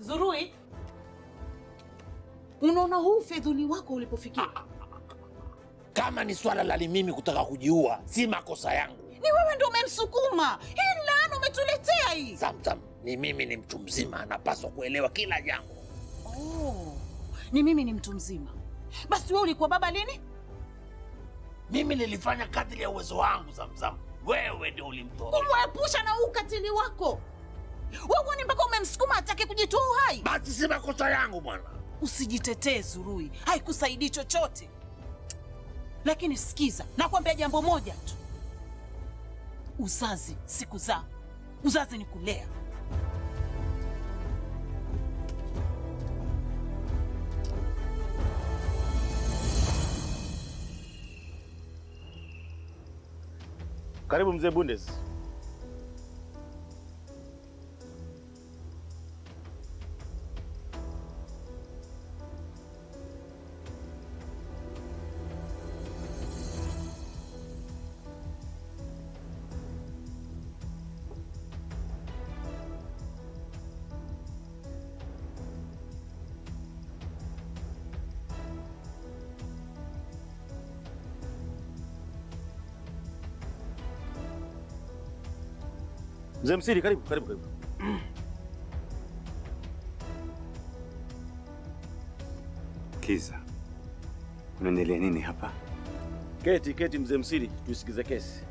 Zurui, unaona huu fedhuli wako ulipofikia? Kama ni swala la mimi kutaka kujiua, si makosa yangu. Ni wewe ndio umemsukuma. Hii laana umetuletea hii. Zamzam, ni mimi ni mtu mzima, napaswa kuelewa kila jambo. Oh, ni mimi ni mtu mzima. Basi wewe ulikuwa baba lini? Mimi nilifanya kadri ya uwezo wangu, Zamzam. Wewe ndio ulimtoa. Kumwepusha na huu ukatili wako. Wewe kujitoa uhai. Basi si makosa yangu bwana. Usijitetee Zurui, haikusaidii chochote. Lakini sikiza, nakwambia jambo moja tu, uzazi si kuzaa, uzazi ni kulea. Karibu mzee Bundes. Mzee Msiri, karibu karibu karibu. Kiza, unaendelea nini hapa? Keti keti, mzee Msiri, tuisikize kesi.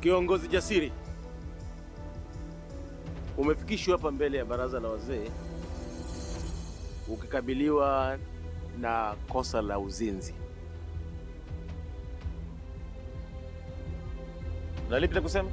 Kiongozi jasiri, umefikishwa hapa mbele ya baraza la wazee ukikabiliwa na kosa la uzinzi. Na lipi la kusema?